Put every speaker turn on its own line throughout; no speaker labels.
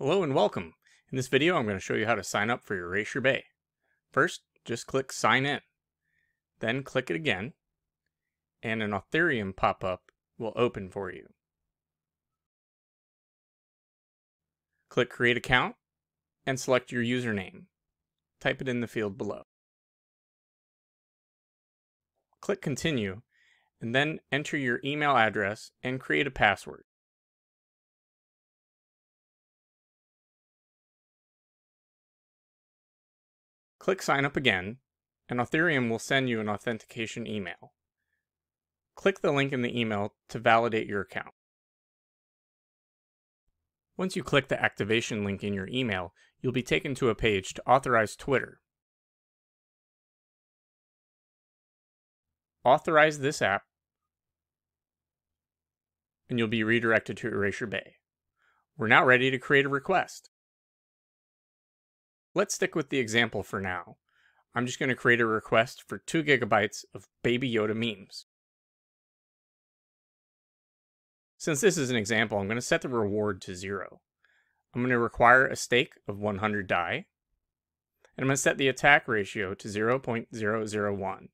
Hello and welcome. In this video, I'm going to show you how to sign up for Erasure Bay. First, just click Sign In. Then click it again, and an Authereum pop-up will open for you. Click Create Account, and select your username. Type it in the field below. Click Continue, and then enter your email address and create a password. Click Sign Up again, and Authereum will send you an authentication email. Click the link in the email to validate your account. Once you click the activation link in your email, you'll be taken to a page to authorize Twitter. Authorize this app, and you'll be redirected to Erasure Bay. We're now ready to create a request. Let's stick with the example for now. I'm just going to create a request for 2 gigabytes of Baby Yoda memes. Since this is an example, I'm going to set the reward to 0. I'm going to require a stake of 100 Dai, and I'm going to set the attack ratio to 0.001. I'm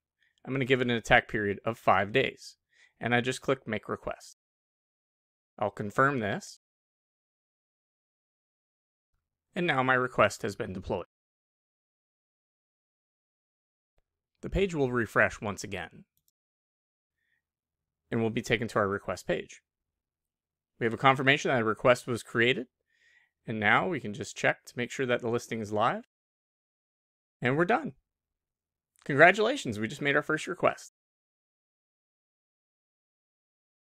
going to give it an attack period of 5 days, and I just click Make Request. I'll confirm this, and now my request has been deployed. The page will refresh once again, and we'll be taken to our request page. We have a confirmation that a request was created, and now we can just check to make sure that the listing is live, and we're done. Congratulations, we just made our first request.